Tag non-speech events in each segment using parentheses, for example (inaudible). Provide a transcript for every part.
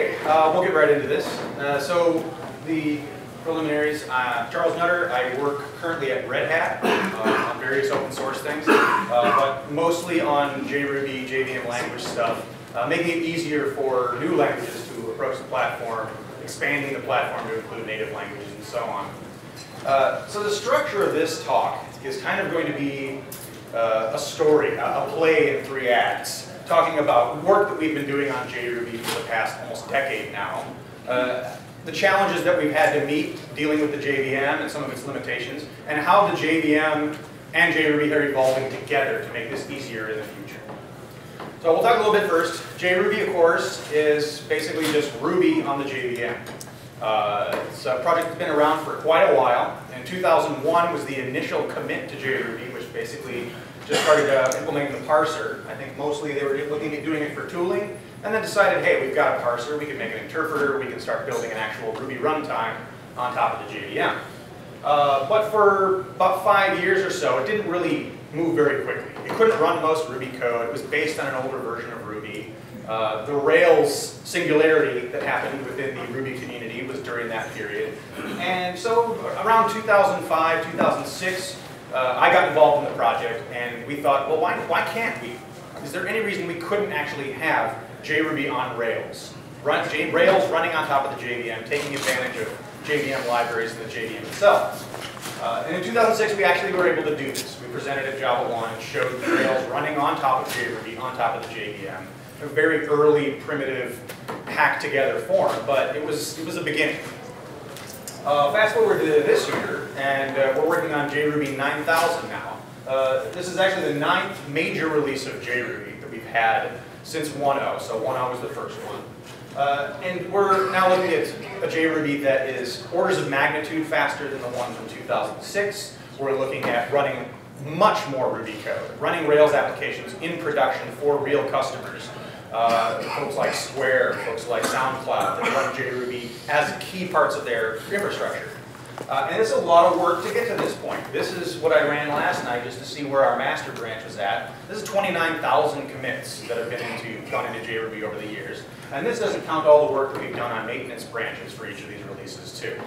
Okay, uh, we'll get right into this. Uh, so the preliminaries, uh, Charles Nutter, I work currently at Red Hat uh, on various open source things, uh, but mostly on JRuby, JVM language stuff, uh, making it easier for new languages to approach the platform, expanding the platform to include native languages and so on. So the structure of this talk is kind of going to be a story, a play in three acts talking about work that we've been doing on JRuby for the past almost decade now. Uh, the challenges that we've had to meet dealing with the JVM and some of its limitations, and how the JVM and JRuby are evolving together to make this easier in the future. So we'll talk a little bit first. JRuby, of course, is basically just Ruby on the JVM. Uh, it's a project that's been around for quite a while. In 2001 was the initial commit to JRuby, which basically just started uh, implementing the parser. I think mostly they were looking at doing it for tooling, and then decided, hey, we've got a parser, we can make an interpreter, we can start building an actual Ruby runtime on top of the JVM. Uh, but for about five years or so, it didn't really move very quickly. It couldn't run most Ruby code. It was based on an older version of Ruby. Uh, the Rails singularity that happened within the Ruby community was during that period. And so around 2005, 2006, uh, I got involved in the project and we thought, well, why, why can't we? Is there any reason we couldn't actually have JRuby on Rails? Run, J, Rails running on top of the JVM, taking advantage of JVM libraries and the JVM itself. Uh, and in 2006, we actually were able to do this. We presented at JavaOne and showed Rails running on top of JRuby, on top of the JVM. A very early, primitive, hacked together form, but it was, it was a beginning. Uh, fast forward to this year, and uh, we're working on JRuby 9000 now. Uh, this is actually the ninth major release of JRuby that we've had since 1.0, so 1.0 was the first one. Uh, and we're now looking at a JRuby that is orders of magnitude faster than the one from 2006. We're looking at running much more Ruby code, running Rails applications in production for real customers uh, folks like Square, folks like SoundCloud that run JRuby as key parts of their infrastructure. Uh, and it's a lot of work to get to this point. This is what I ran last night just to see where our master branch was at. This is 29,000 commits that have been into, gone into JRuby over the years. And this doesn't count all the work that we've done on maintenance branches for each of these releases too.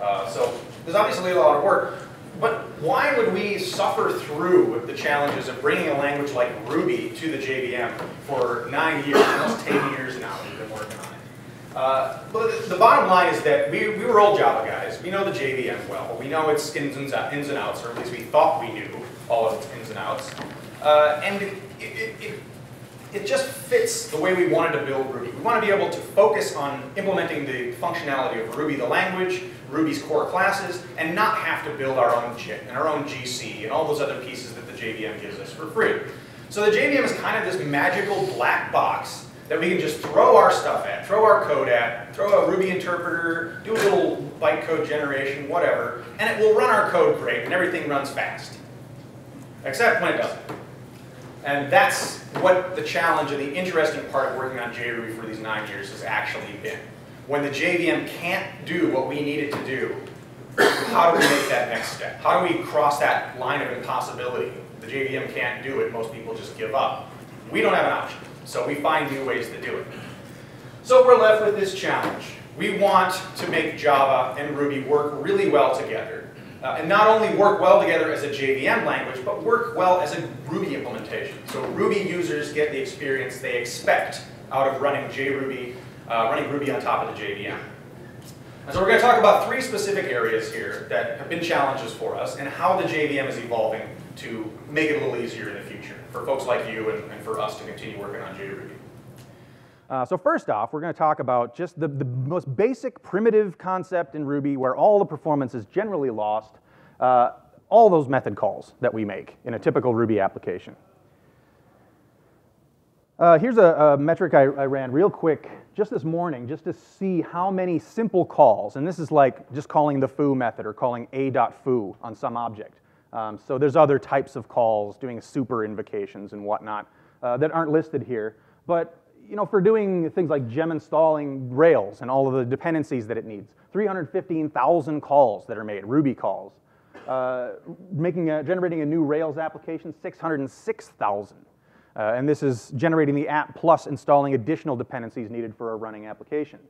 Uh, so there's obviously a lot of work, but why would we suffer through the challenges of bringing a language like Ruby to the JVM for nine years, almost 10 years now we've been working on it? Uh, but the bottom line is that we, we were old Java guys. We know the JVM well. We know its ins and, ins and outs, or at least we thought we knew all of its ins and outs. Uh, and it, it, it, it just fits the way we wanted to build Ruby. We want to be able to focus on implementing the functionality of Ruby, the language, Ruby's core classes, and not have to build our own JIT and our own GC and all those other pieces that the JVM gives us for free. So the JVM is kind of this magical black box that we can just throw our stuff at, throw our code at, throw a Ruby interpreter, do a little bytecode generation, whatever, and it will run our code great and everything runs fast. Except when it doesn't. And that's what the challenge and the interesting part of working on JRuby for these nine years has actually been. When the JVM can't do what we need it to do, how do we make that next step? How do we cross that line of impossibility? The JVM can't do it, most people just give up. We don't have an option, so we find new ways to do it. So we're left with this challenge. We want to make Java and Ruby work really well together uh, and not only work well together as a JVM language, but work well as a Ruby implementation. So Ruby users get the experience they expect out of running JRuby, uh, running Ruby on top of the JVM. And so we're going to talk about three specific areas here that have been challenges for us and how the JVM is evolving to make it a little easier in the future for folks like you and, and for us to continue working on JRuby. Uh, so first off, we're going to talk about just the, the, most basic primitive concept in Ruby where all the performance is generally lost, uh, all those method calls that we make in a typical Ruby application. Uh, here's a, a metric I, I, ran real quick just this morning just to see how many simple calls, and this is like just calling the foo method or calling a.foo on some object. Um, so there's other types of calls doing super invocations and whatnot uh, that aren't listed here. But you know, for doing things like gem installing Rails and all of the dependencies that it needs. 315,000 calls that are made, Ruby calls. Uh, making a, generating a new Rails application, 606,000. Uh, and this is generating the app plus installing additional dependencies needed for a running application.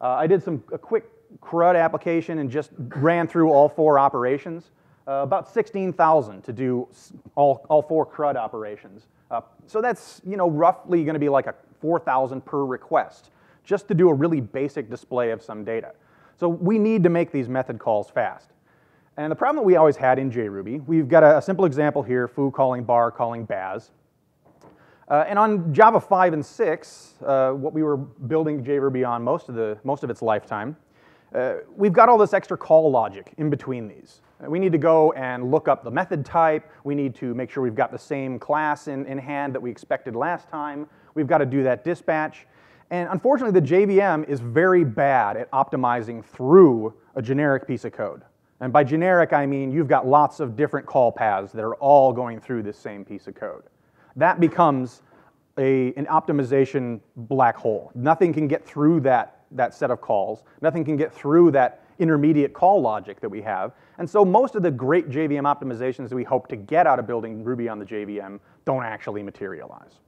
Uh, I did some a quick CRUD application and just ran through all four operations. Uh, about 16,000 to do all, all four CRUD operations. Uh, so that's you know roughly going to be like a 4,000 per request, just to do a really basic display of some data. So we need to make these method calls fast. And the problem that we always had in JRuby, we've got a, a simple example here, foo calling bar calling baz. Uh, and on Java 5 and 6, uh, what we were building JRuby on most of, the, most of its lifetime, uh, we've got all this extra call logic in between these. Uh, we need to go and look up the method type. We need to make sure we've got the same class in, in hand that we expected last time. We've got to do that dispatch. And unfortunately, the JVM is very bad at optimizing through a generic piece of code. And by generic, I mean you've got lots of different call paths that are all going through this same piece of code. That becomes a, an optimization black hole. Nothing can get through that, that set of calls. Nothing can get through that intermediate call logic that we have. And so most of the great JVM optimizations that we hope to get out of building Ruby on the JVM don't actually materialize.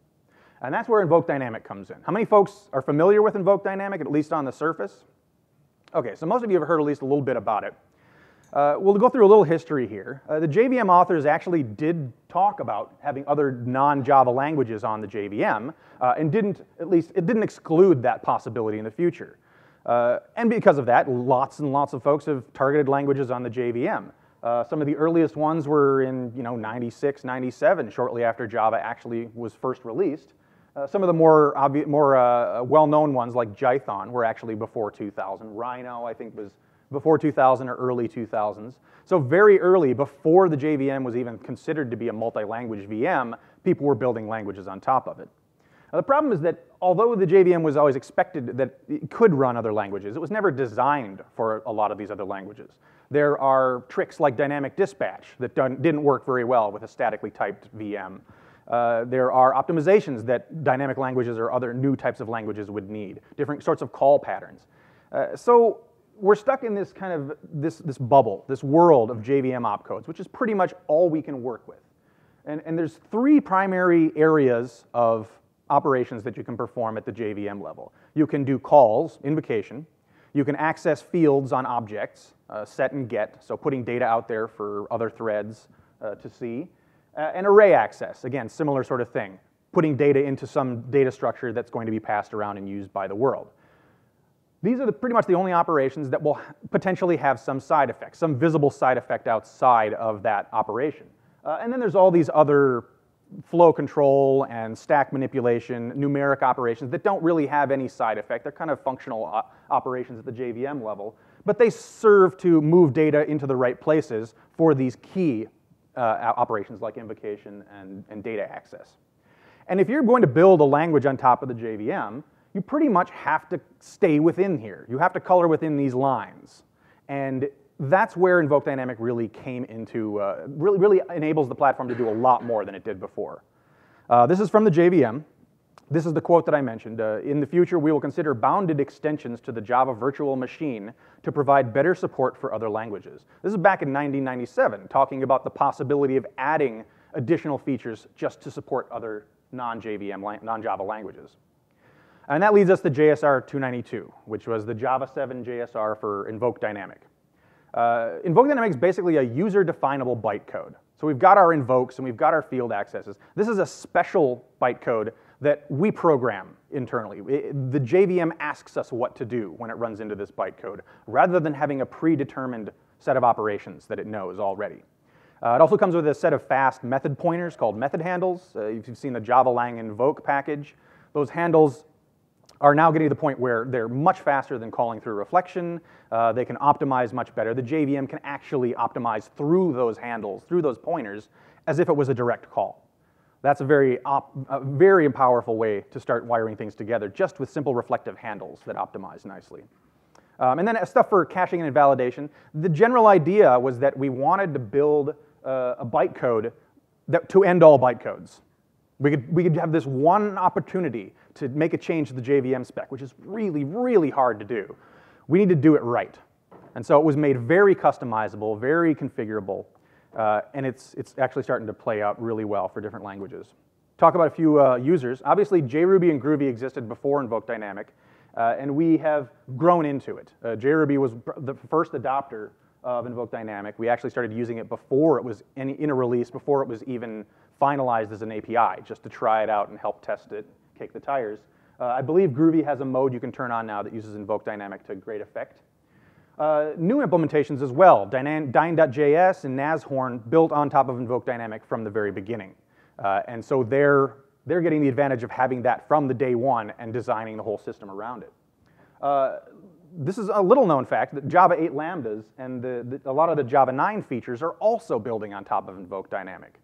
And that's where Invoke Dynamic comes in. How many folks are familiar with Invoke Dynamic, at least on the surface? Okay, so most of you have heard at least a little bit about it. Uh, we'll go through a little history here. Uh, the JVM authors actually did talk about having other non-Java languages on the JVM, uh, and didn't, at least, it didn't exclude that possibility in the future. Uh, and because of that, lots and lots of folks have targeted languages on the JVM. Uh, some of the earliest ones were in, you know, 96, 97, shortly after Java actually was first released. Uh, some of the more, more well-known ones, like Jython, were actually before 2000. Rhino, I think, was before 2000 or early 2000s. So very early, before the JVM was even considered to be a multi-language VM, people were building languages on top of it. Now, the problem is that although the JVM was always expected that it could run other languages, it was never designed for a lot of these other languages. There are tricks like dynamic dispatch that didn't work very well with a statically typed VM. Uh, there are optimizations that dynamic languages or other new types of languages would need, different sorts of call patterns. Uh, so we're stuck in this kind of this, this bubble, this world of JVM opcodes, which is pretty much all we can work with. And, and there's three primary areas of operations that you can perform at the JVM level. You can do calls, invocation. You can access fields on objects, uh, set and get, so putting data out there for other threads uh, to see. Uh, and array access, again, similar sort of thing, putting data into some data structure that's going to be passed around and used by the world. These are the, pretty much the only operations that will potentially have some side effects, some visible side effect outside of that operation. Uh, and then there's all these other flow control and stack manipulation, numeric operations that don't really have any side effect. They're kind of functional operations at the JVM level, but they serve to move data into the right places for these key uh, operations like invocation and, and data access. And if you're going to build a language on top of the JVM, you pretty much have to stay within here. You have to color within these lines. And that's where Invoke Dynamic really came into, uh, really, really enables the platform to do a lot more than it did before. Uh, this is from the JVM. This is the quote that I mentioned. Uh, in the future, we will consider bounded extensions to the Java virtual machine to provide better support for other languages. This is back in 1997, talking about the possibility of adding additional features just to support other non-JVM, non-Java languages. And that leads us to JSR 292, which was the Java 7 JSR for Invoke Dynamic. Uh, Invoke Dynamic is basically a user-definable bytecode. So we've got our invokes and we've got our field accesses. This is a special bytecode that we program internally. It, the JVM asks us what to do when it runs into this bytecode, rather than having a predetermined set of operations that it knows already. Uh, it also comes with a set of fast method pointers called method handles. Uh, if you've seen the Java Lang invoke package, those handles are now getting to the point where they're much faster than calling through reflection. Uh, they can optimize much better. The JVM can actually optimize through those handles, through those pointers, as if it was a direct call. That's a very, a very powerful way to start wiring things together, just with simple reflective handles that optimize nicely. Um, and then stuff for caching and invalidation. The general idea was that we wanted to build uh, a bytecode that, to end all bytecodes. We could, we could have this one opportunity to make a change to the JVM spec, which is really, really hard to do. We need to do it right. And so it was made very customizable, very configurable, uh, and it's, it's actually starting to play out really well for different languages. talk about a few uh, users. Obviously, JRuby and Groovy existed before Invoke Dynamic, uh, and we have grown into it. Uh, JRuby was the first adopter of Invoke Dynamic. We actually started using it before it was in, in a release, before it was even finalized as an API, just to try it out and help test it, kick the tires. Uh, I believe Groovy has a mode you can turn on now that uses Invoke Dynamic to great effect. Uh, new implementations as well. Dyn.js and Nashorn built on top of Invoke Dynamic from the very beginning. Uh, and so they're, they're getting the advantage of having that from the day one and designing the whole system around it. Uh, this is a little known fact that Java 8 Lambdas and the, the, a lot of the Java 9 features are also building on top of Invoke Dynamic.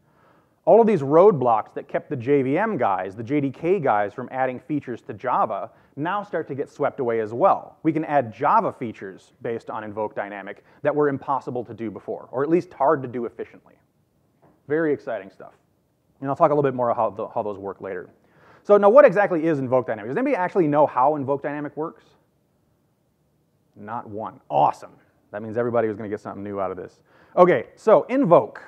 All of these roadblocks that kept the JVM guys, the JDK guys, from adding features to Java now start to get swept away as well. We can add Java features based on Invoke Dynamic that were impossible to do before, or at least hard to do efficiently. Very exciting stuff. And I'll talk a little bit more about how, how those work later. So now what exactly is Invoke Dynamic? Does anybody actually know how Invoke Dynamic works? Not one. Awesome. That means everybody was going to get something new out of this. Okay, so invoke.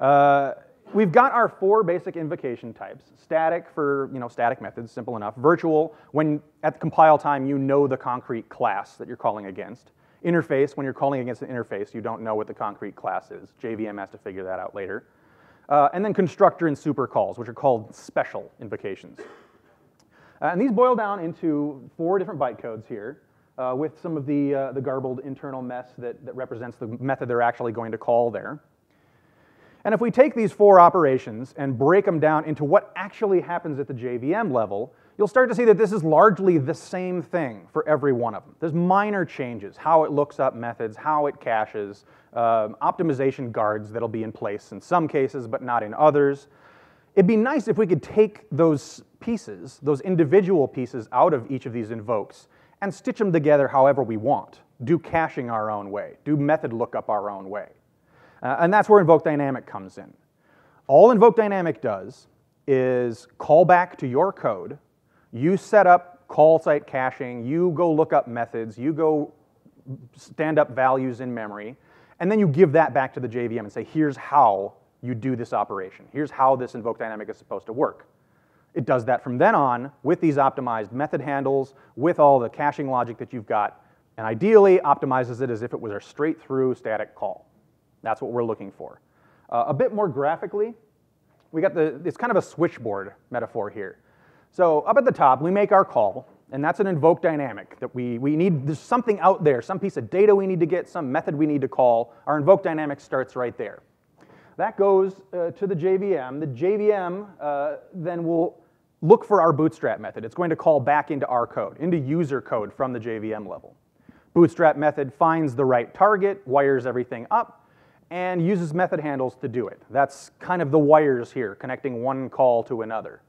Uh, we've got our four basic invocation types. Static for, you know, static methods, simple enough. Virtual, when at the compile time you know the concrete class that you're calling against. Interface, when you're calling against an interface, you don't know what the concrete class is. JVM has to figure that out later. Uh, and then constructor and super calls, which are called special invocations. Uh, and these boil down into four different bytecodes here uh, with some of the, uh, the garbled internal mess that, that represents the method they're actually going to call there. And if we take these four operations and break them down into what actually happens at the JVM level, you'll start to see that this is largely the same thing for every one of them. There's minor changes, how it looks up methods, how it caches, um, optimization guards that'll be in place in some cases, but not in others. It'd be nice if we could take those pieces, those individual pieces out of each of these invokes and stitch them together however we want. Do caching our own way, do method lookup our own way. Uh, and that's where Invoke Dynamic comes in. All Invoke Dynamic does is call back to your code. You set up call site caching, you go look up methods, you go stand up values in memory, and then you give that back to the JVM and say, here's how you do this operation. Here's how this Invoke Dynamic is supposed to work. It does that from then on with these optimized method handles, with all the caching logic that you've got, and ideally optimizes it as if it was a straight through static call. That's what we're looking for. Uh, a bit more graphically, we got the, it's kind of a switchboard metaphor here. So up at the top, we make our call, and that's an invoke dynamic that we, we need, there's something out there, some piece of data we need to get, some method we need to call. Our invoke dynamic starts right there. That goes uh, to the JVM. The JVM uh, then will look for our bootstrap method. It's going to call back into our code, into user code from the JVM level. Bootstrap method finds the right target, wires everything up, and uses method handles to do it. That's kind of the wires here, connecting one call to another.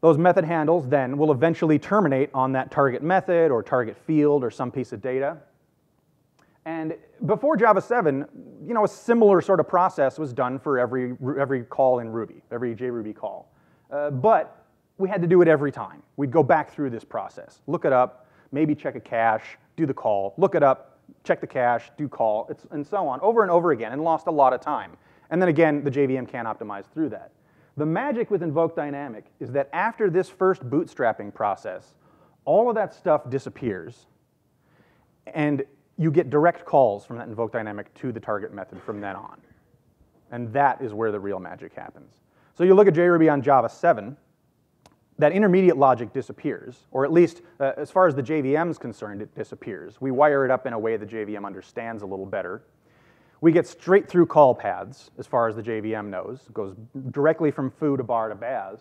Those method handles then will eventually terminate on that target method or target field or some piece of data. And before Java 7, you know, a similar sort of process was done for every, every call in Ruby, every JRuby call. Uh, but we had to do it every time. We'd go back through this process, look it up, maybe check a cache, do the call, look it up, check the cache, do call, and so on, over and over again, and lost a lot of time. And then again, the JVM can't optimize through that. The magic with Invoke Dynamic is that after this first bootstrapping process, all of that stuff disappears, and you get direct calls from that Invoke Dynamic to the target method from then on. And that is where the real magic happens. So you look at JRuby on Java 7, that intermediate logic disappears, or at least uh, as far as the JVM is concerned, it disappears. We wire it up in a way the JVM understands a little better. We get straight through call paths as far as the JVM knows. It goes directly from foo to bar to baz.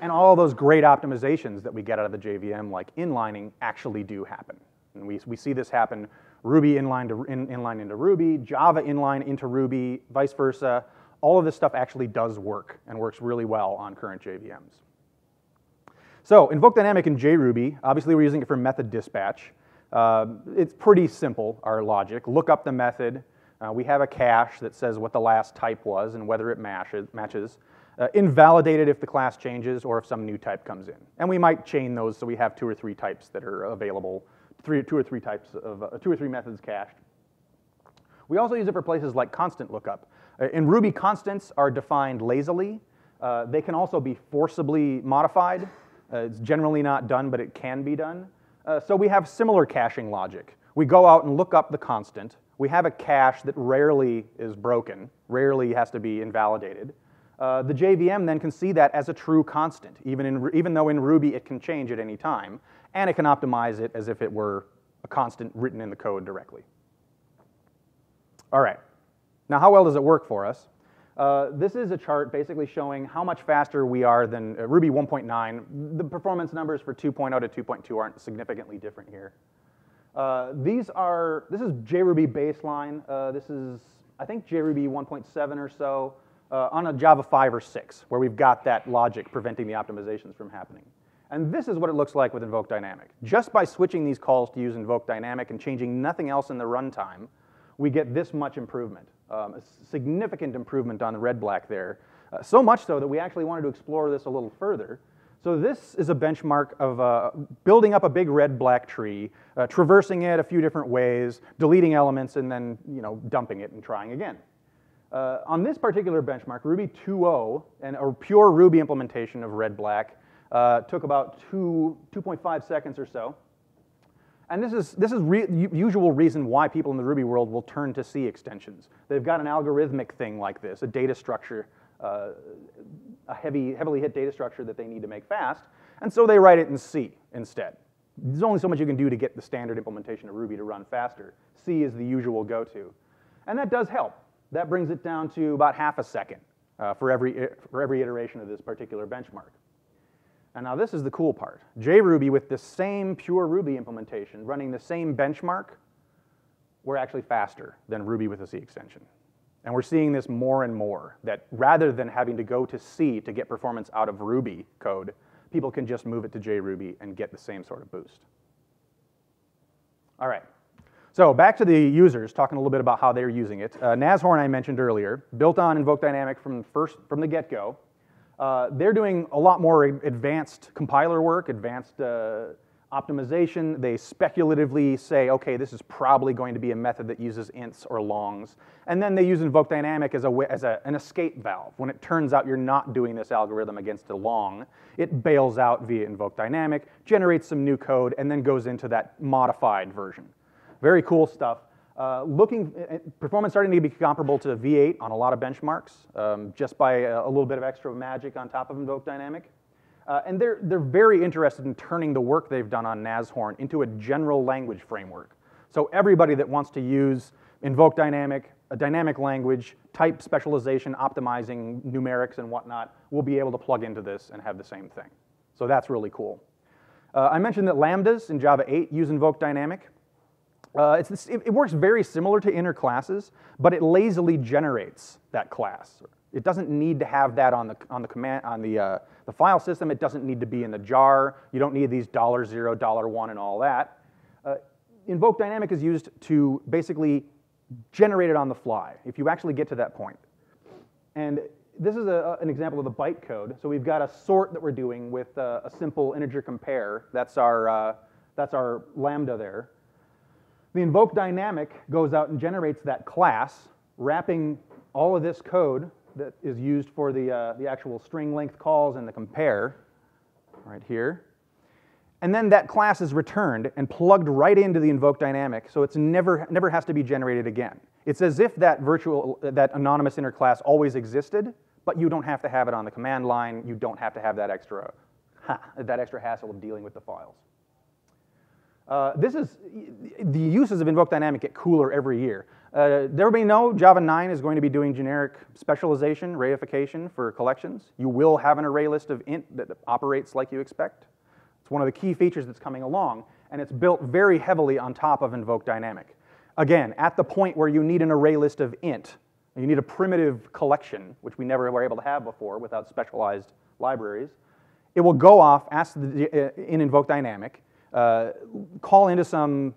And all those great optimizations that we get out of the JVM, like inlining, actually do happen. And we, we see this happen Ruby inline, to, in, inline into Ruby, Java inline into Ruby, vice versa all of this stuff actually does work and works really well on current JVMs. So invoke dynamic in JRuby, obviously we're using it for method dispatch. Uh, it's pretty simple, our logic. Look up the method. Uh, we have a cache that says what the last type was and whether it matches. Uh, invalidate it if the class changes or if some new type comes in. And we might chain those so we have two or three types that are available, three, two or three types of, uh, two or three methods cached. We also use it for places like constant lookup. Uh, in Ruby, constants are defined lazily. Uh, they can also be forcibly modified. Uh, it's generally not done, but it can be done. Uh, so we have similar caching logic. We go out and look up the constant. We have a cache that rarely is broken, rarely has to be invalidated. Uh, the JVM then can see that as a true constant, even, in, even though in Ruby it can change at any time, and it can optimize it as if it were a constant written in the code directly. All right, now how well does it work for us? Uh, this is a chart basically showing how much faster we are than uh, Ruby 1.9. The performance numbers for 2.0 to 2.2 aren't significantly different here. Uh, these are, this is JRuby baseline. Uh, this is, I think, JRuby 1.7 or so uh, on a Java 5 or 6, where we've got that logic preventing the optimizations from happening. And this is what it looks like with Invoke Dynamic. Just by switching these calls to use Invoke Dynamic and changing nothing else in the runtime, we get this much improvement, um, a significant improvement on the red-black there. Uh, so much so that we actually wanted to explore this a little further. So this is a benchmark of uh, building up a big red-black tree, uh, traversing it a few different ways, deleting elements, and then you know, dumping it and trying again. Uh, on this particular benchmark, Ruby 2.0, and a pure Ruby implementation of red-black, uh, took about two, 2.5 seconds or so. And this is, this is re usual reason why people in the Ruby world will turn to C extensions. They've got an algorithmic thing like this, a data structure, uh, a heavy, heavily hit data structure that they need to make fast, and so they write it in C instead. There's only so much you can do to get the standard implementation of Ruby to run faster. C is the usual go-to. And that does help. That brings it down to about half a second uh, for, every, for every iteration of this particular benchmark. And now this is the cool part. JRuby with the same pure Ruby implementation, running the same benchmark, we're actually faster than Ruby with a C extension. And we're seeing this more and more, that rather than having to go to C to get performance out of Ruby code, people can just move it to JRuby and get the same sort of boost. All right, so back to the users, talking a little bit about how they're using it. Uh, Nashorn I mentioned earlier, built on Invoke Dynamic from, first, from the get-go. Uh, they're doing a lot more advanced compiler work, advanced uh, optimization. They speculatively say, okay, this is probably going to be a method that uses ints or longs. And then they use invoke dynamic as, a, as a, an escape valve. When it turns out you're not doing this algorithm against a long, it bails out via invoke dynamic, generates some new code, and then goes into that modified version. Very cool stuff. Uh, looking, uh, performance starting to be comparable to V8 on a lot of benchmarks, um, just by a, a, little bit of extra magic on top of Invoke Dynamic. Uh, and they're, they're very interested in turning the work they've done on Nashorn into a general language framework. So everybody that wants to use Invoke Dynamic, a dynamic language, type specialization, optimizing numerics and whatnot, will be able to plug into this and have the same thing. So that's really cool. Uh, I mentioned that lambdas in Java 8 use Invoke Dynamic. Uh, this, it, it, works very similar to inner classes, but it lazily generates that class. It doesn't need to have that on the, on the, command, on the, uh, the file system. It doesn't need to be in the jar. You don't need these dollar $0, dollar $1, and all that. Uh, Invoke Dynamic is used to basically generate it on the fly, if you actually get to that point. And this is a, an example of the bytecode. So we've got a sort that we're doing with uh, a simple integer compare. That's our, uh, that's our lambda there. The invoke dynamic goes out and generates that class, wrapping all of this code that is used for the, uh, the actual string length calls and the compare, right here. And then that class is returned and plugged right into the invoke dynamic, so it's never, never has to be generated again. It's as if that virtual, that anonymous inner class always existed, but you don't have to have it on the command line. You don't have to have that extra, (laughs) that extra hassle of dealing with the files. Uh, this is, the uses of Invoke Dynamic get cooler every year. Uh, everybody know Java 9 is going to be doing generic specialization, reification for collections? You will have an array list of int that operates like you expect. It's one of the key features that's coming along, and it's built very heavily on top of Invoke Dynamic. Again, at the point where you need an array list of int, you need a primitive collection, which we never were able to have before without specialized libraries, it will go off, ask the, uh, in Invoke Dynamic, uh, call into some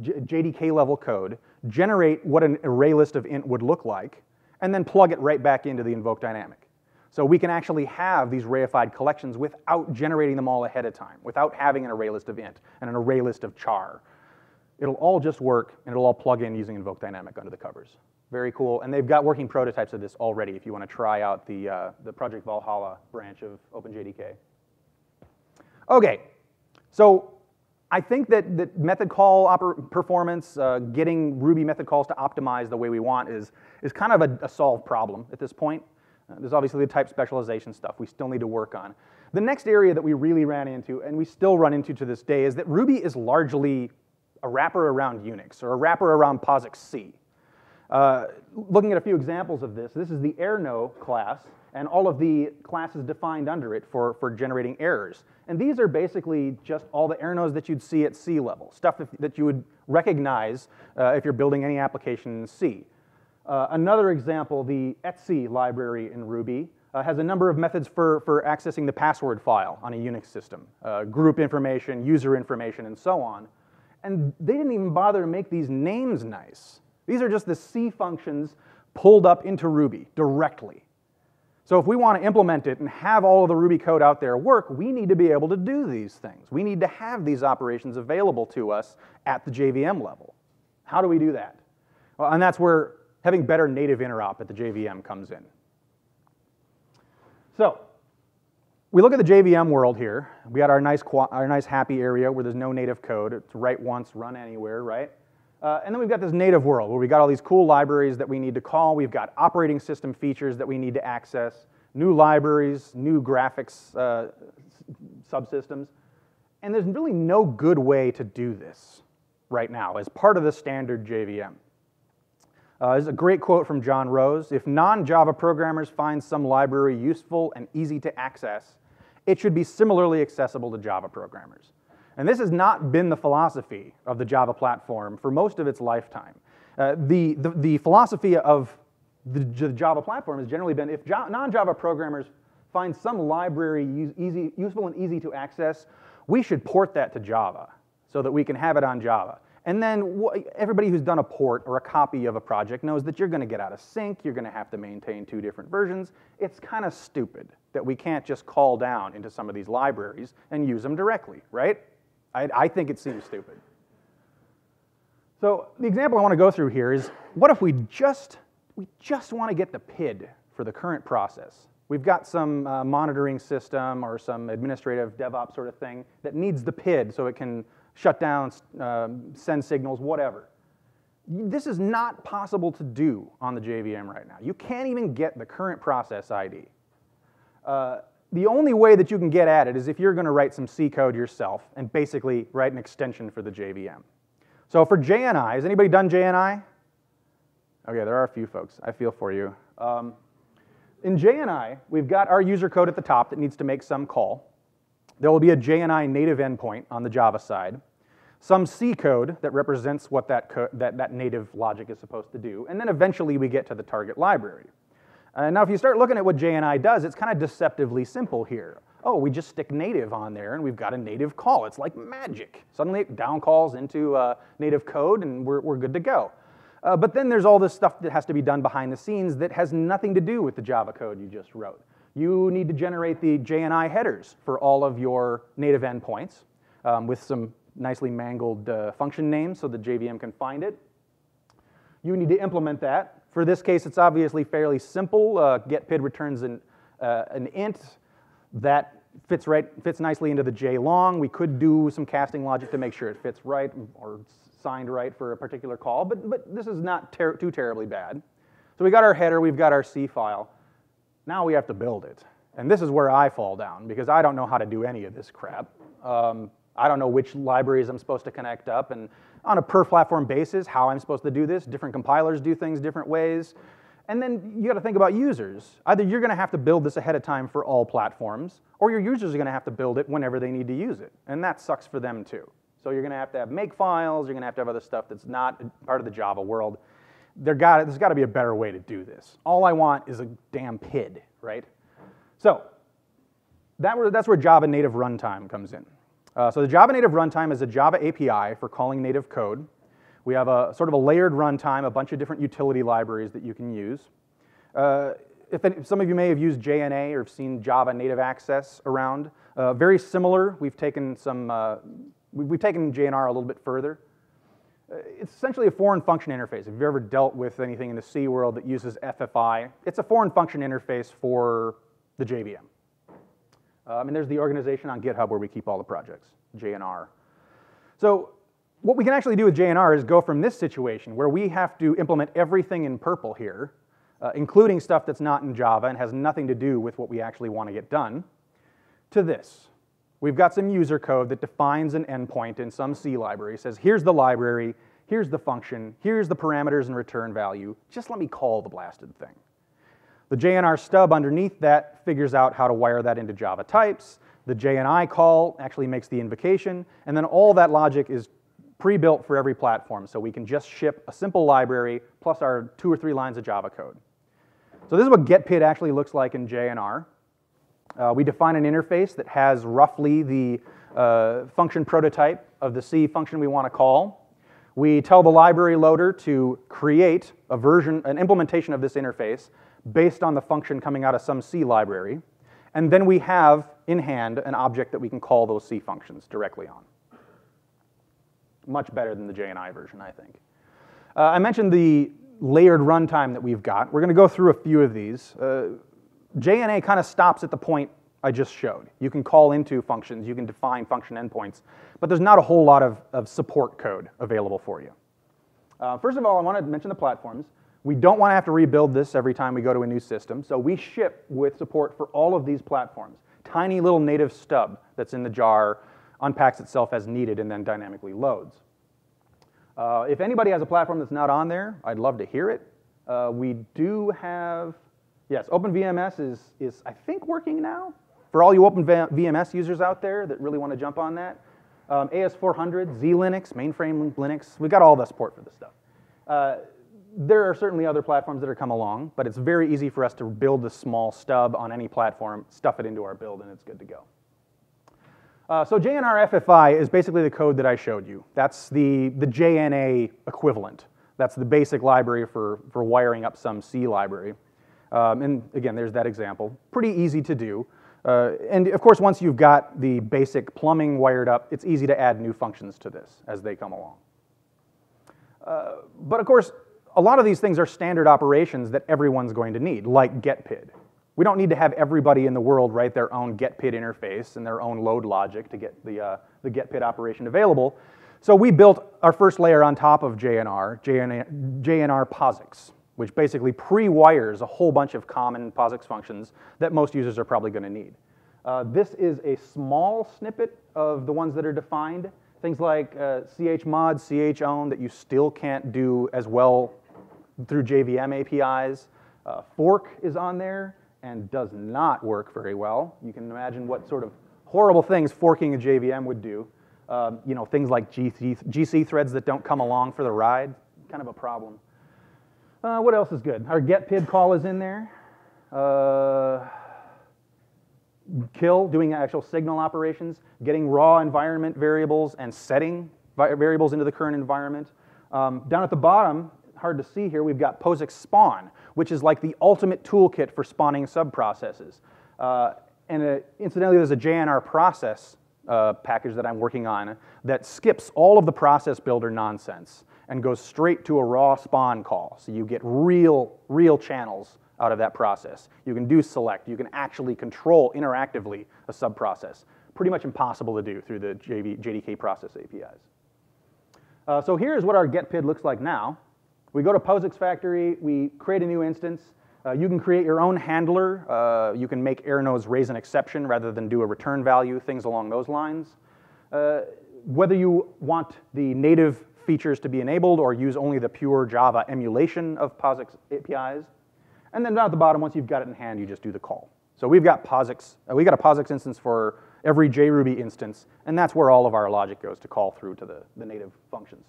JDK level code, generate what an array list of int would look like, and then plug it right back into the invoke dynamic. So we can actually have these reified collections without generating them all ahead of time, without having an array list of int and an array list of char. It'll all just work, and it'll all plug in using invoke dynamic under the covers. Very cool. And they've got working prototypes of this already if you want to try out the, uh, the Project Valhalla branch of OpenJDK. Okay, so I think that, that method call performance, uh, getting Ruby method calls to optimize the way we want is, is kind of a, a solved problem at this point. Uh, there's obviously the type specialization stuff we still need to work on. The next area that we really ran into, and we still run into to this day, is that Ruby is largely a wrapper around Unix or a wrapper around POSIX C. Uh, looking at a few examples of this, this is the errno class and all of the classes defined under it for, for generating errors. And these are basically just all the errnos that you'd see at C level, stuff that you would recognize uh, if you're building any application in C. Uh, another example, the etc library in Ruby uh, has a number of methods for, for accessing the password file on a Unix system, uh, group information, user information, and so on. And they didn't even bother to make these names nice. These are just the C functions pulled up into Ruby directly. So if we want to implement it and have all of the Ruby code out there work, we need to be able to do these things. We need to have these operations available to us at the JVM level. How do we do that? Well, and that's where having better native interop at the JVM comes in. So we look at the JVM world here. We got our nice, our nice happy area where there's no native code. It's write once, run anywhere, right? Uh, and then we've got this native world where we've got all these cool libraries that we need to call. We've got operating system features that we need to access, new libraries, new graphics uh, subsystems. And there's really no good way to do this right now as part of the standard JVM. Uh, there's a great quote from John Rose. If non-Java programmers find some library useful and easy to access, it should be similarly accessible to Java programmers. And this has not been the philosophy of the Java platform for most of its lifetime. Uh, the, the, the, philosophy of the, the, Java platform has generally been if non-Java programmers find some library use, easy, useful and easy to access, we should port that to Java so that we can have it on Java. And then everybody who's done a port or a copy of a project knows that you're going to get out of sync, you're going to have to maintain two different versions. It's kind of stupid that we can't just call down into some of these libraries and use them directly, right? I, I think it seems stupid. So the example I want to go through here is what if we just, we just want to get the PID for the current process? We've got some uh, monitoring system or some administrative DevOps sort of thing that needs the PID so it can shut down, um, send signals, whatever. This is not possible to do on the JVM right now. You can't even get the current process ID. Uh, the only way that you can get at it is if you're going to write some C code yourself and basically write an extension for the JVM. So for JNI, has anybody done JNI? Okay, there are a few folks. I feel for you. Um, in JNI, we've got our user code at the top that needs to make some call. There will be a JNI native endpoint on the Java side, some C code that represents what that, that, that native logic is supposed to do, and then eventually we get to the target library. Uh, now, if you start looking at what JNI does, it's kind of deceptively simple here. Oh, we just stick native on there and we've got a native call. It's like magic. Suddenly it down calls into uh, native code and we're, we're good to go. Uh, but then there's all this stuff that has to be done behind the scenes that has nothing to do with the Java code you just wrote. You need to generate the JNI headers for all of your native endpoints um, with some nicely mangled uh, function names so the JVM can find it. You need to implement that for this case, it's obviously fairly simple. Uh, getPID returns an, uh, an int that fits, right, fits nicely into the JLong. We could do some casting logic to make sure it fits right or signed right for a particular call, but, but this is not ter too terribly bad. So we got our header, we've got our C file. Now we have to build it. And this is where I fall down because I don't know how to do any of this crap. Um, I don't know which libraries I'm supposed to connect up, and on a per platform basis, how I'm supposed to do this. Different compilers do things different ways. And then you got to think about users. Either you're going to have to build this ahead of time for all platforms, or your users are going to have to build it whenever they need to use it. And that sucks for them too. So you're going to have to have make files, you're going to have to have other stuff that's not part of the Java world. There got, there's got to be a better way to do this. All I want is a damn PID, right? So that, that's where Java native runtime comes in. Uh, so the Java native runtime is a Java API for calling native code. We have a sort of a layered runtime, a bunch of different utility libraries that you can use. Uh, if, some of you may have used JNA or have seen Java Native Access around, uh, very similar. We've taken some, uh, we've taken JNR a little bit further. It's essentially a foreign function interface. If you've ever dealt with anything in the C world that uses FFI, it's a foreign function interface for the JVM. Um, and there's the organization on GitHub where we keep all the projects, JNR. So what we can actually do with JNR is go from this situation where we have to implement everything in purple here, uh, including stuff that's not in Java and has nothing to do with what we actually want to get done, to this. We've got some user code that defines an endpoint in some C library, says here's the library, here's the function, here's the parameters and return value, just let me call the blasted thing. The JNR stub underneath that figures out how to wire that into Java types. The JNI call actually makes the invocation, and then all that logic is pre-built for every platform, so we can just ship a simple library plus our two or three lines of Java code. So this is what getpid actually looks like in JNR. Uh, we define an interface that has roughly the uh, function prototype of the C function we want to call. We tell the library loader to create a version, an implementation of this interface based on the function coming out of some C library. And then we have in hand an object that we can call those C functions directly on. Much better than the JNI version, I think. Uh, I mentioned the layered runtime that we've got. We're going to go through a few of these. Uh, JNA kind of stops at the point I just showed. You can call into functions, you can define function endpoints, but there's not a whole lot of, of support code available for you. Uh, first of all, I want to mention the platforms. We don't want to have to rebuild this every time we go to a new system, so we ship with support for all of these platforms. Tiny little native stub that's in the jar unpacks itself as needed and then dynamically loads. Uh, if anybody has a platform that's not on there, I'd love to hear it. Uh, we do have, yes, OpenVMS is, is, I think, working now. For all you OpenVMS users out there that really want to jump on that, um, AS400, Z-Linux, mainframe Linux, we've got all the support for this stuff. Uh, there are certainly other platforms that are come along, but it's very easy for us to build a small stub on any platform, stuff it into our build, and it's good to go. Uh, so JNR FFI is basically the code that I showed you. That's the, the JNA equivalent. That's the basic library for, for wiring up some C library. Um, and again, there's that example. Pretty easy to do. Uh, and of course, once you've got the basic plumbing wired up, it's easy to add new functions to this as they come along. Uh, but of course, a lot of these things are standard operations that everyone's going to need, like getpid. We don't need to have everybody in the world write their own getpid interface and their own load logic to get the, uh, the getpid operation available. So we built our first layer on top of JNR, JNR, JNR POSIX, which basically pre-wires a whole bunch of common POSIX functions that most users are probably going to need. Uh, this is a small snippet of the ones that are defined. Things like uh, chmod, chown that you still can't do as well through JVM APIs. Uh, fork is on there and does not work very well. You can imagine what sort of horrible things forking a JVM would do. Um, you know, things like GC, GC, threads that don't come along for the ride, kind of a problem. Uh, what else is good? Our getpid call is in there. Uh, kill, doing actual signal operations, getting raw environment variables and setting variables into the current environment. Um, down at the bottom, hard to see here, we've got POSIX spawn, which is like the ultimate toolkit for spawning subprocesses. Uh, and uh, incidentally, there's a JNR process uh, package that I'm working on that skips all of the process builder nonsense and goes straight to a raw spawn call. So you get real, real channels out of that process. You can do select. You can actually control interactively a subprocess. Pretty much impossible to do through the JV, JDK process APIs. Uh, so here's what our getpid looks like now. We go to POSIX Factory, we create a new instance. Uh, you can create your own handler. Uh, you can make errnodes raise an exception rather than do a return value, things along those lines. Uh, whether you want the native features to be enabled or use only the pure Java emulation of POSIX APIs. And then down at the bottom, once you've got it in hand, you just do the call. So we've got POSIX, uh, we've got a POSIX instance for every JRuby instance, and that's where all of our logic goes to call through to the, the native functions.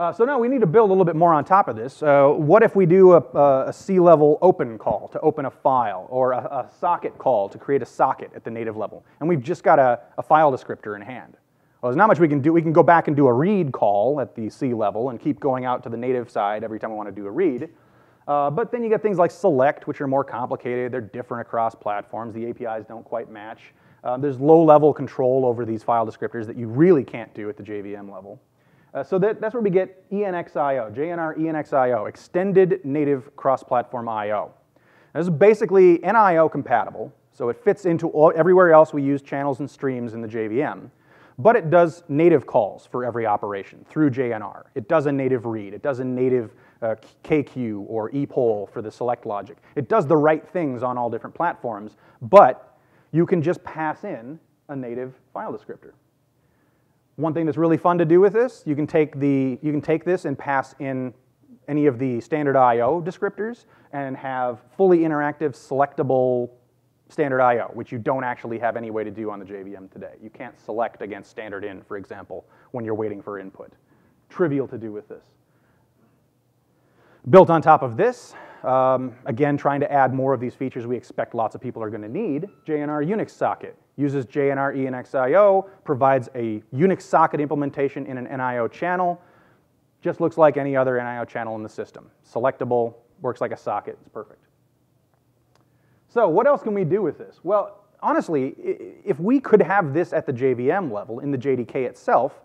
Uh, so now we need to build a little bit more on top of this. Uh, what if we do a, a C-level open call to open a file, or a, a, socket call to create a socket at the native level, and we've just got a, a, file descriptor in hand? Well, there's not much we can do. We can go back and do a read call at the C level and keep going out to the native side every time we want to do a read. Uh, but then you get things like select, which are more complicated. They're different across platforms. The APIs don't quite match. Uh, there's low-level control over these file descriptors that you really can't do at the JVM level. Uh, so that, that's where we get ENXIO, JNR ENXIO, Extended Native Cross-Platform I.O. This is basically NIO compatible, so it fits into all, everywhere else we use channels and streams in the JVM, but it does native calls for every operation through JNR. It does a native read, it does a native uh, kqueue or ePoll for the select logic. It does the right things on all different platforms, but you can just pass in a native file descriptor. One thing that's really fun to do with this, you can take, the, you can take this and pass in any of the standard I.O. descriptors and have fully interactive, selectable standard I.O., which you don't actually have any way to do on the JVM today. You can't select against standard in, for example, when you're waiting for input. Trivial to do with this. Built on top of this, um, again, trying to add more of these features we expect lots of people are going to need, JNR Unix socket uses JNR ENXIO, provides a Unix socket implementation in an NIO channel, just looks like any other NIO channel in the system. Selectable, works like a socket, it's perfect. So what else can we do with this? Well, honestly, if we could have this at the JVM level in the JDK itself,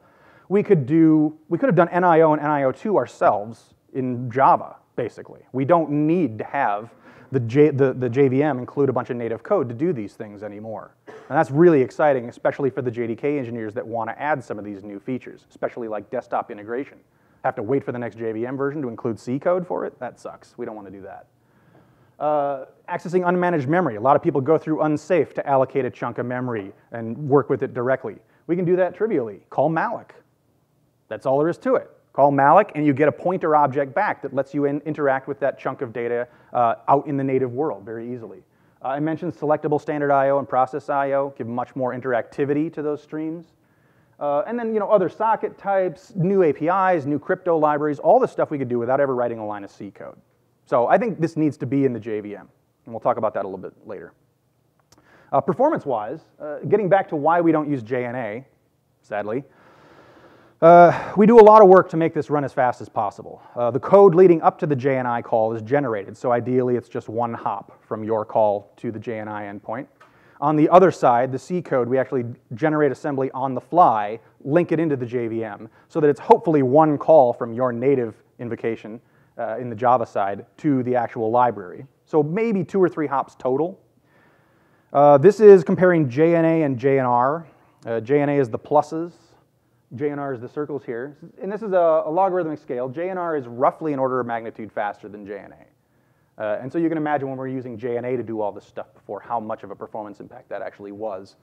we could do, we could have done NIO and NIO2 ourselves in Java, basically. We don't need to have the, J, the, the JVM include a bunch of native code to do these things anymore. And that's really exciting, especially for the JDK engineers that want to add some of these new features, especially like desktop integration. Have to wait for the next JVM version to include C code for it? That sucks. We don't want to do that. Uh, accessing unmanaged memory. A lot of people go through unsafe to allocate a chunk of memory and work with it directly. We can do that trivially. Call malloc. That's all there is to it. Call malloc, and you get a pointer object back that lets you in, interact with that chunk of data uh, out in the native world very easily. I mentioned selectable standard I/O and process I/O give much more interactivity to those streams. Uh, and then you know other socket types, new APIs, new crypto libraries, all the stuff we could do without ever writing a line of C code. So I think this needs to be in the JVM, and we'll talk about that a little bit later. Uh, Performance-wise, uh, getting back to why we don't use JNA, sadly, uh, we do a lot of work to make this run as fast as possible. Uh, the code leading up to the JNI call is generated, so ideally it's just one hop from your call to the JNI endpoint. On the other side, the C code, we actually generate assembly on the fly, link it into the JVM, so that it's hopefully one call from your native invocation uh, in the Java side to the actual library. So maybe two or three hops total. Uh, this is comparing JNA and JNR. Uh, JNA is the pluses, JNR is the circles here. And this is a, a, logarithmic scale. JNR is roughly an order of magnitude faster than JNA. Uh, and so you can imagine when we're using JNA to do all this stuff before, how much of a performance impact that actually was.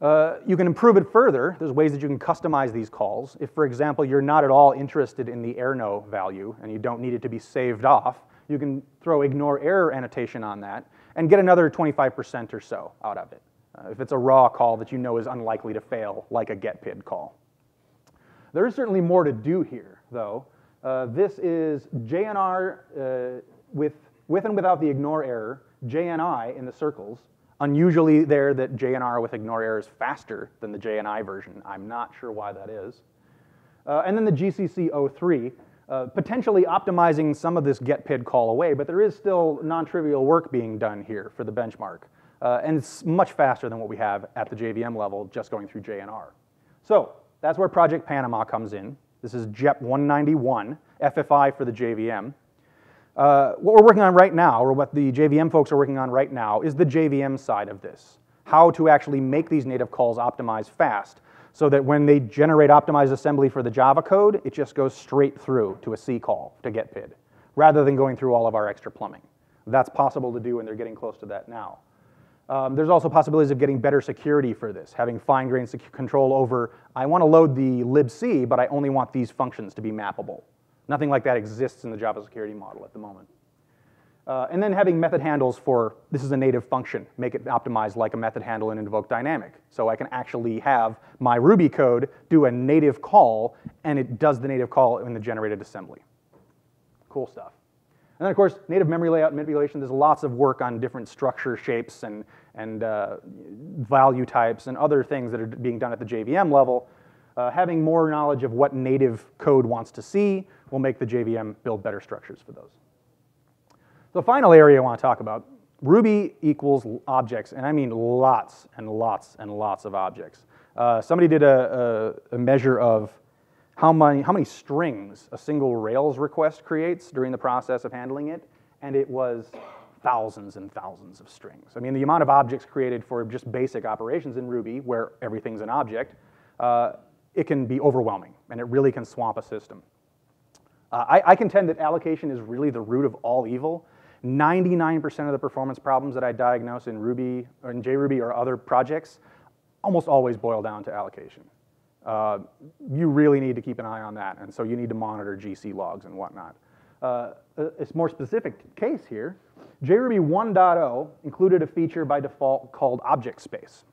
Uh, you can improve it further. There's ways that you can customize these calls. If, for example, you're not at all interested in the errno value and you don't need it to be saved off, you can throw ignore error annotation on that and get another 25% or so out of it. Uh, if it's a raw call that you know is unlikely to fail, like a getpid call. There is certainly more to do here, though. Uh, this is JNR uh, with, with and without the ignore error, JNI in the circles. Unusually there that JNR with ignore error is faster than the JNI version. I'm not sure why that is. Uh, and then the GCC O3, uh, potentially optimizing some of this getpid call away, but there is still non-trivial work being done here for the benchmark. Uh, and it's much faster than what we have at the JVM level, just going through JNR. So that's where Project Panama comes in. This is JEP 191, FFI for the JVM. Uh, what we're working on right now, or what the JVM folks are working on right now, is the JVM side of this. How to actually make these native calls optimize fast, so that when they generate optimized assembly for the Java code, it just goes straight through to a C call to getpid, rather than going through all of our extra plumbing. That's possible to do, and they're getting close to that now. Um, there's also possibilities of getting better security for this, having fine-grained control over, I want to load the libc, but I only want these functions to be mappable. Nothing like that exists in the Java security model at the moment. Uh, and then having method handles for, this is a native function, make it optimized like a method handle in Invoke Dynamic. So I can actually have my Ruby code do a native call, and it does the native call in the generated assembly. Cool stuff. And then, of course, native memory layout manipulation, there's lots of work on different structure shapes and, and uh, value types and other things that are being done at the JVM level. Uh, having more knowledge of what native code wants to see will make the JVM build better structures for those. The final area I want to talk about, Ruby equals objects, and I mean lots and lots and lots of objects. Uh, somebody did a, a, a measure of how many, how many strings a single Rails request creates during the process of handling it, and it was thousands and thousands of strings. I mean, the amount of objects created for just basic operations in Ruby, where everything's an object, uh, it can be overwhelming, and it really can swamp a system. Uh, I, I contend that allocation is really the root of all evil. 99% of the performance problems that I diagnose in Ruby or in JRuby or other projects almost always boil down to allocation. Uh, you really need to keep an eye on that, and so you need to monitor GC logs and whatnot. Uh, a more specific case here, JRuby 1.0 included a feature by default called object space.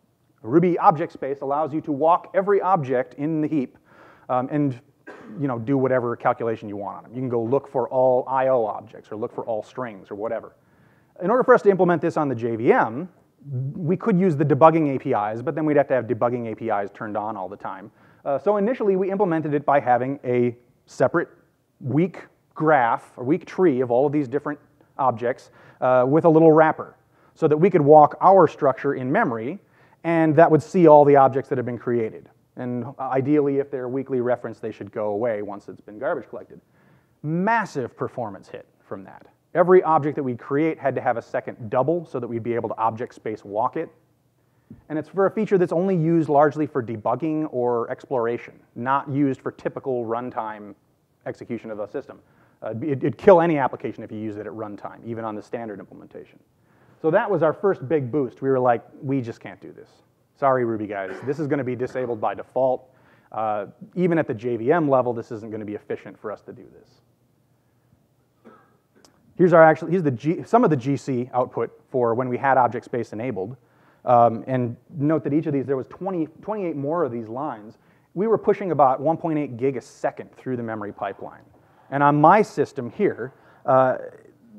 Ruby object space allows you to walk every object in the heap um, and you know, do whatever calculation you want on them. You can go look for all I.O. objects or look for all strings or whatever. In order for us to implement this on the JVM, we could use the debugging APIs, but then we'd have to have debugging APIs turned on all the time. Uh, so initially, we implemented it by having a separate weak graph, or weak tree of all of these different objects uh, with a little wrapper so that we could walk our structure in memory and that would see all the objects that have been created. And ideally, if they're weakly referenced, they should go away once it's been garbage collected. Massive performance hit from that. Every object that we create had to have a second double so that we'd be able to object space walk it. And it's for a feature that's only used largely for debugging or exploration, not used for typical runtime execution of the system. Uh, it'd kill any application if you use it at runtime, even on the standard implementation. So that was our first big boost. We were like, we just can't do this. Sorry, Ruby guys, this is going to be disabled by default. Uh, even at the JVM level, this isn't going to be efficient for us to do this. Here's our actual, here's the G, some of the GC output for when we had object space enabled. Um, and note that each of these, there was 20, 28 more of these lines. We were pushing about 1.8 gig a second through the memory pipeline. And on my system here, uh,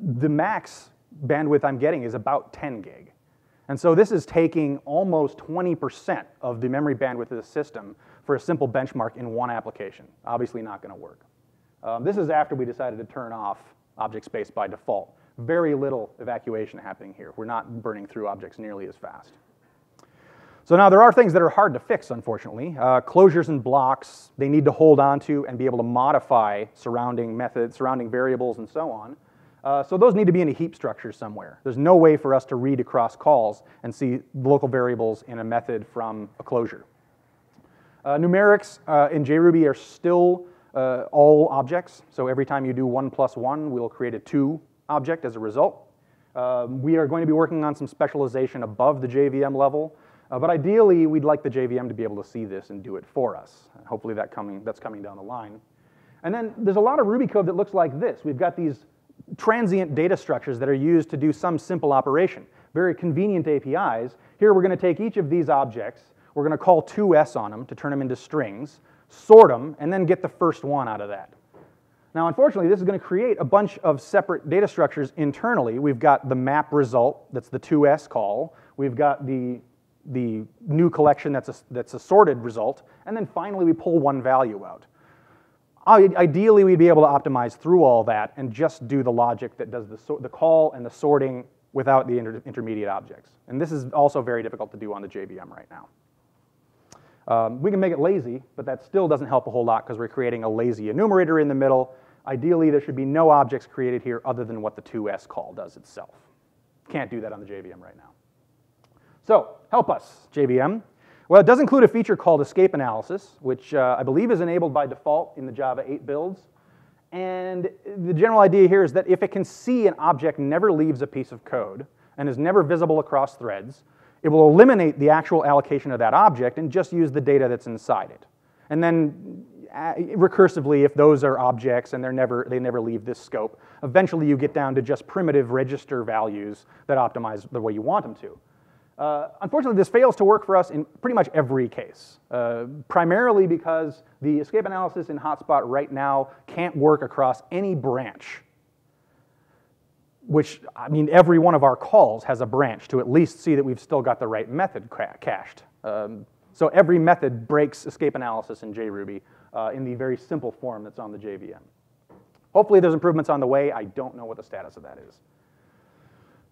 the max bandwidth I'm getting is about 10 gig. And so this is taking almost 20% of the memory bandwidth of the system for a simple benchmark in one application. Obviously not gonna work. Um, this is after we decided to turn off object space by default. Very little evacuation happening here. We're not burning through objects nearly as fast. So now there are things that are hard to fix, unfortunately. Uh, closures and blocks, they need to hold on to and be able to modify surrounding methods, surrounding variables, and so on. Uh, so those need to be in a heap structure somewhere. There's no way for us to read across calls and see local variables in a method from a closure. Uh, numerics uh, in JRuby are still uh, all objects. So every time you do one plus one, we'll create a two object as a result. Um, we are going to be working on some specialization above the JVM level. Uh, but ideally, we'd like the JVM to be able to see this and do it for us. Hopefully that coming, that's coming down the line. And then there's a lot of Ruby code that looks like this. We've got these transient data structures that are used to do some simple operation. Very convenient APIs. Here we're going to take each of these objects, we're going to call to_s on them to turn them into strings, sort them, and then get the first one out of that. Now, unfortunately, this is going to create a bunch of separate data structures internally. We've got the map result, that's the to_s call. We've got the, the new collection, that's a, that's a sorted result. And then finally, we pull one value out. Ideally, we'd be able to optimize through all that and just do the logic that does the, so the call and the sorting without the inter intermediate objects. And this is also very difficult to do on the JVM right now. Um, we can make it lazy, but that still doesn't help a whole lot because we're creating a lazy enumerator in the middle. Ideally, there should be no objects created here other than what the to_s call does itself. Can't do that on the JVM right now. So help us, JVM. Well, it does include a feature called escape analysis, which uh, I believe is enabled by default in the Java 8 builds. And the general idea here is that if it can see an object never leaves a piece of code and is never visible across threads, it will eliminate the actual allocation of that object and just use the data that's inside it. And then uh, recursively, if those are objects and they're never, they never leave this scope, eventually you get down to just primitive register values that optimize the way you want them to. Uh, unfortunately, this fails to work for us in pretty much every case, uh, primarily because the escape analysis in Hotspot right now can't work across any branch, which, I mean, every one of our calls has a branch to at least see that we've still got the right method cached. Um, so every method breaks escape analysis in JRuby uh, in the very simple form that's on the JVM. Hopefully there's improvements on the way. I don't know what the status of that is.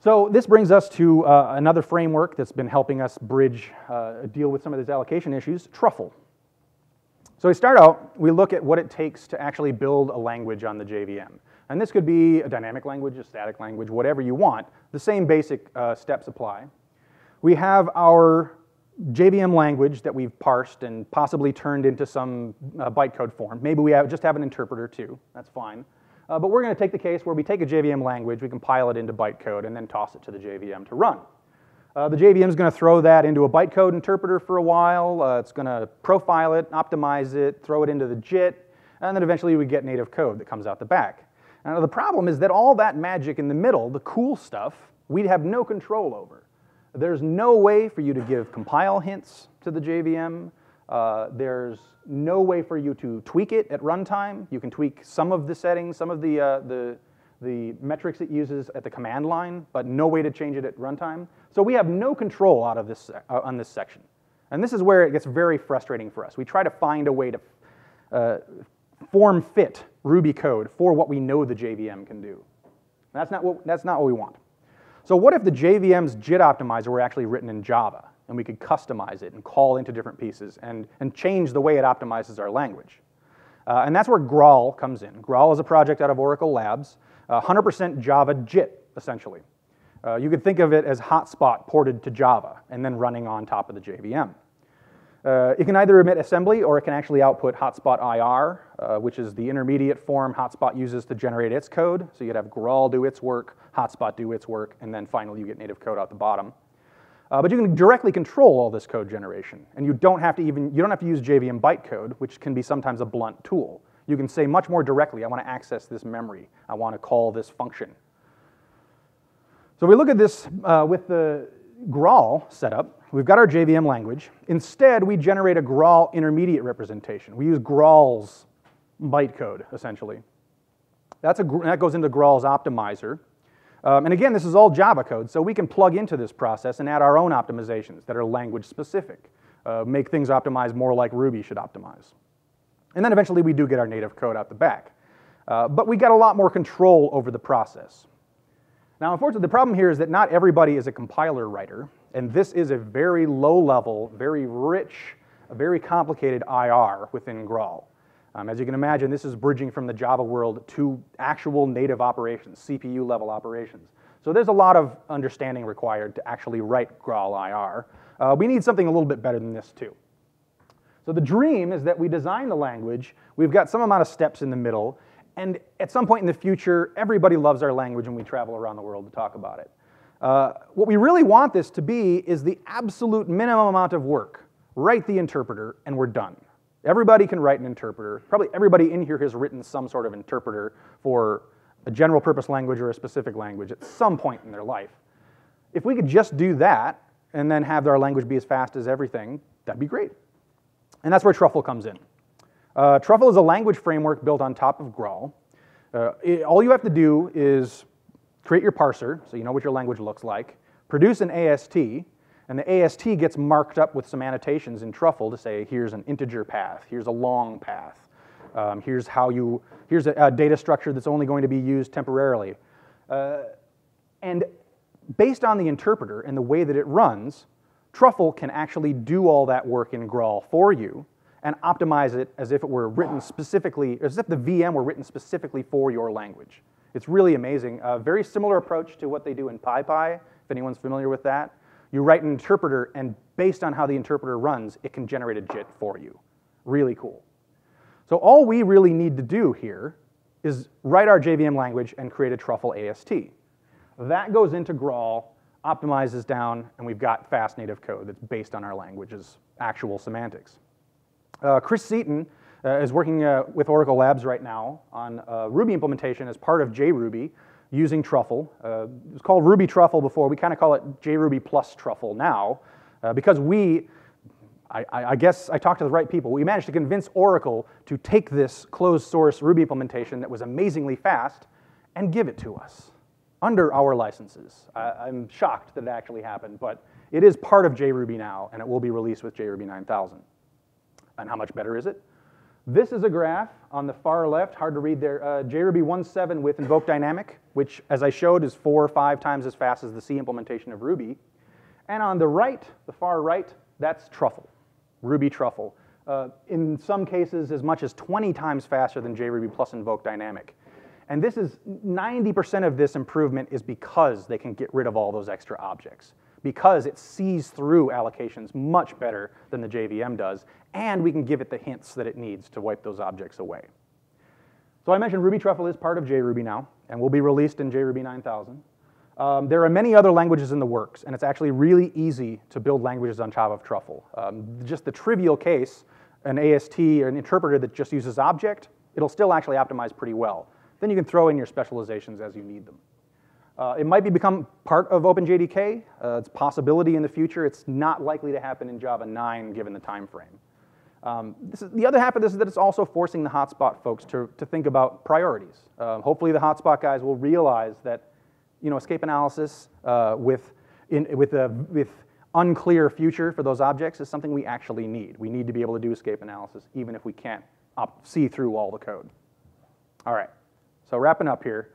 So this brings us to uh, another framework that's been helping us bridge, uh, deal with some of these allocation issues, Truffle. So we start out, we look at what it takes to actually build a language on the JVM. And this could be a dynamic language, a static language, whatever you want. The same basic uh, steps apply. We have our JVM language that we've parsed and possibly turned into some uh, bytecode form. Maybe we have, just have an interpreter too, that's fine. Uh, but we're going to take the case where we take a JVM language, we compile it into bytecode, and then toss it to the JVM to run. Uh, the JVM is going to throw that into a bytecode interpreter for a while. Uh, it's going to profile it, optimize it, throw it into the JIT, and then eventually we get native code that comes out the back. Now the problem is that all that magic in the middle, the cool stuff, we'd have no control over. There's no way for you to give compile hints to the JVM. Uh, there's no way for you to tweak it at runtime. You can tweak some of the settings, some of the, uh, the, the metrics it uses at the command line, but no way to change it at runtime. So we have no control out of this, uh, on this section. And this is where it gets very frustrating for us. We try to find a way to uh, form fit Ruby code for what we know the JVM can do. That's not what, that's not what we want. So what if the JVM's JIT optimizer were actually written in Java, and we could customize it and call into different pieces and, and change the way it optimizes our language? Uh, and that's where Graal comes in. Graal is a project out of Oracle Labs, 100% Java JIT, essentially. Uh, you could think of it as Hotspot ported to Java and then running on top of the JVM. Uh, it can either emit assembly or it can actually output Hotspot IR, uh, which is the intermediate form Hotspot uses to generate its code. So you'd have Graal do its work, Hotspot do its work, and then finally you get native code out the bottom. Uh, but you can directly control all this code generation, and you don't have to even you don't have to use JVM bytecode, which can be sometimes a blunt tool. You can say much more directly, I want to access this memory, I want to call this function. So we look at this uh, with the Graal setup. We've got our JVM language. Instead, we generate a Graal intermediate representation. We use Graal's bytecode, essentially. That's a, that goes into Graal's optimizer. Um, and again, this is all Java code, so we can plug into this process and add our own optimizations that are language specific, uh, make things optimize more like Ruby should optimize. And then eventually we do get our native code out the back. Uh, but we got a lot more control over the process. Now, unfortunately, the problem here is that not everybody is a compiler writer, and this is a very low level, very rich, very complicated IR within Graal. Um, as you can imagine, this is bridging from the Java world to actual native operations, CPU level operations. So there's a lot of understanding required to actually write Graal IR. Uh, we need something a little bit better than this too. So the dream is that we design the language, we've got some amount of steps in the middle, and at some point in the future, everybody loves our language and we travel around the world to talk about it. Uh, what we really want this to be is the absolute minimum amount of work. Write the interpreter, and we're done. Everybody can write an interpreter. Probably everybody in here has written some sort of interpreter for a general purpose language or a specific language at some point in their life. If we could just do that and then have our language be as fast as everything, that'd be great. And that's where Truffle comes in. Uh, Truffle is a language framework built on top of Graal. Uh, it, all you have to do is create your parser, so you know what your language looks like, produce an AST, and the AST gets marked up with some annotations in Truffle to say, here's an integer path, here's a long path, um, here's how you, here's a, a, data structure that's only going to be used temporarily. Uh, and based on the interpreter and the way that it runs, Truffle can actually do all that work in Graal for you and optimize it as if it were written specifically, as if the VM were written specifically for your language. It's really amazing. A very similar approach to what they do in PyPy, if anyone's familiar with that. You write an interpreter, and based on how the interpreter runs, it can generate a JIT for you. Really cool. So all we really need to do here is write our JVM language and create a truffle AST. That goes into Graal, optimizes down, and we've got fast native code that's based on our language's actual semantics. Uh, Chris Seaton uh, is working uh, with Oracle Labs right now on Ruby implementation as part of JRuby using Truffle. Uh, it was called Ruby Truffle before. We kind of call it JRuby plus Truffle now uh, because we, I, I, guess I talked to the right people. We managed to convince Oracle to take this closed source Ruby implementation that was amazingly fast and give it to us under our licenses. I, am shocked that it actually happened, but it is part of JRuby now, and it will be released with JRuby 9000. And how much better is it? This is a graph on the far left, hard to read there, uh, JRuby 1.7 with invoke dynamic, which as I showed is four or five times as fast as the C implementation of Ruby. And on the right, the far right, that's Truffle, Ruby Truffle. uh, in some cases as much as 20 times faster than JRuby plus Invoke Dynamic. And this is 90% of this improvement is because they can get rid of all those extra objects, because it sees through allocations much better than the JVM does, and we can give it the hints that it needs to wipe those objects away. So I mentioned Ruby Truffle is part of JRuby now, and will be released in JRuby 9000. Um, there are many other languages in the works, and it's actually really easy to build languages on top of Truffle. Um, just the trivial case, an AST or an interpreter that just uses object, it'll still actually optimize pretty well. Then you can throw in your specializations as you need them. Uh, it might be become part of OpenJDK. Uh, it's a possibility in the future. It's not likely to happen in Java 9 given the time frame. Um, is, the other half of this is that it's also forcing the hotspot folks to, to think about priorities. Uh, hopefully the hotspot guys will realize that you know, escape analysis uh, with, in, with, a, with unclear future for those objects is something we actually need. We need to be able to do escape analysis even if we can't see through all the code. All right. So wrapping up here.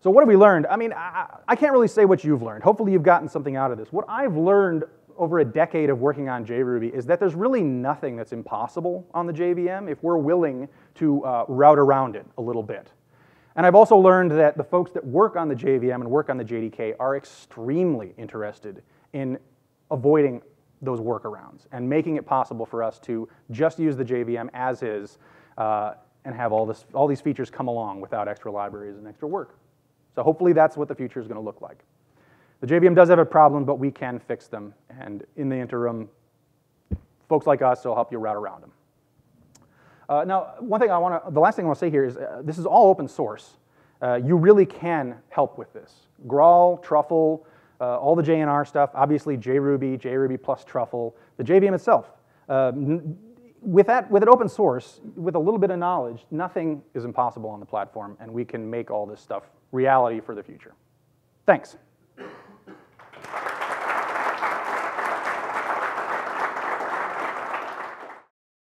So what have we learned? I mean, I, I, can't really say what you've learned. Hopefully you've gotten something out of this. What I've learned over a decade of working on JRuby is that there's really nothing that's impossible on the JVM if we're willing to uh, route around it a little bit. And I've also learned that the folks that work on the JVM and work on the JDK are extremely interested in avoiding those workarounds and making it possible for us to just use the JVM as is uh, and have all, this, all these features come along without extra libraries and extra work. So hopefully that's what the future is going to look like. The JVM does have a problem, but we can fix them. And in the interim, folks like us will help you route around them. Uh, now, one thing I want to, the last thing I want to say here is uh, this is all open source. Uh, you really can help with this. Graal, Truffle, uh, all the JNR stuff, obviously JRuby, JRuby plus Truffle, the JVM itself. Uh, with, that, with it open source, with a little bit of knowledge, nothing is impossible on the platform, and we can make all this stuff reality for the future. Thanks.